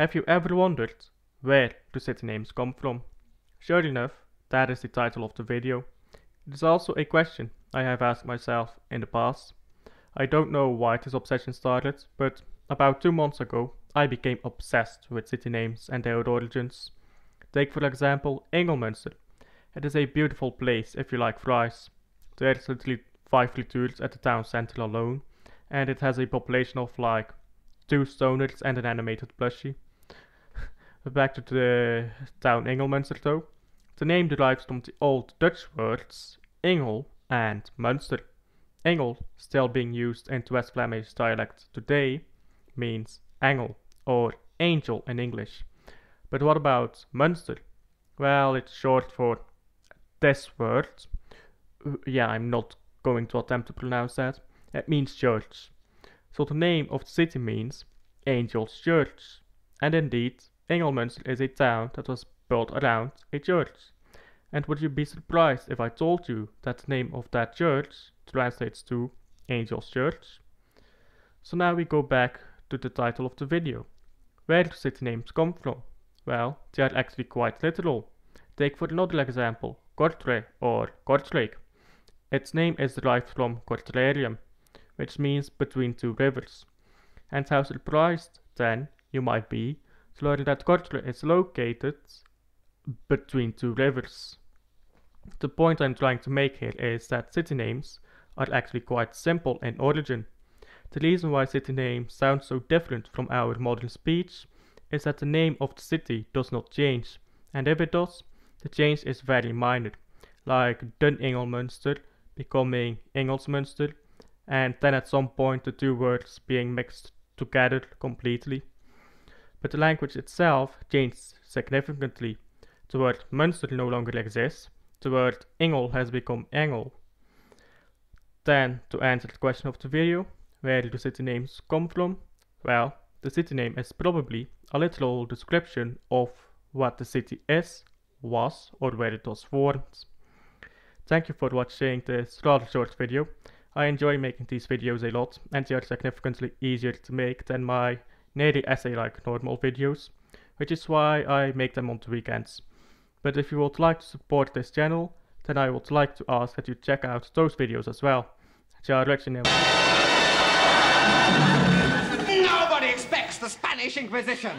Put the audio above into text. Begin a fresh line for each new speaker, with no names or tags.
Have you ever wondered where the city names come from? Sure enough, that is the title of the video. It is also a question I have asked myself in the past. I don't know why this obsession started, but about two months ago I became obsessed with city names and their origins. Take for example Ingelmunster. It is a beautiful place if you like fries. There is literally 5 frituurs at the town centre alone, and it has a population of like 2 stoners and an animated plushie. Back to the town Ingelmunster though. The name derives from the old Dutch words Engel and Munster. Engel, still being used in West Flemish dialect today, means Engel or angel in English. But what about Munster? Well, it's short for this word. Uh, yeah, I'm not going to attempt to pronounce that. It means church. So the name of the city means Angel's Church. And indeed, Ingelmunster is a town that was built around a church. And would you be surprised if I told you that the name of that church translates to Angel's Church? So now we go back to the title of the video. Where do city names come from? Well, they are actually quite literal. Take for another example, Kortrijk or Kortrijk. Its name is derived from Kortrerium, which means between two rivers. And how surprised, then, you might be Kortrijk is located between two rivers. The point I'm trying to make here is that city names are actually quite simple in origin. The reason why city names sound so different from our modern speech is that the name of the city does not change, and if it does, the change is very minor, like Den Ingelmunster becoming Ingelsmunster, and then at some point the two words being mixed together completely. But the language itself changed significantly. The word Munster no longer exists, the word Ingel has become Engel. Then, to answer the question of the video, where do city names come from? Well, the city name is probably a literal description of what the city is, was, or where it was formed. Thank you for watching this rather short video. I enjoy making these videos a lot, and they are significantly easier to make than my nearly essay-like normal videos, which is why I make them on the weekends. But if you would like to support this channel, then I would like to ask that you check out those videos as well. They are in
Nobody expects the Spanish Inquisition.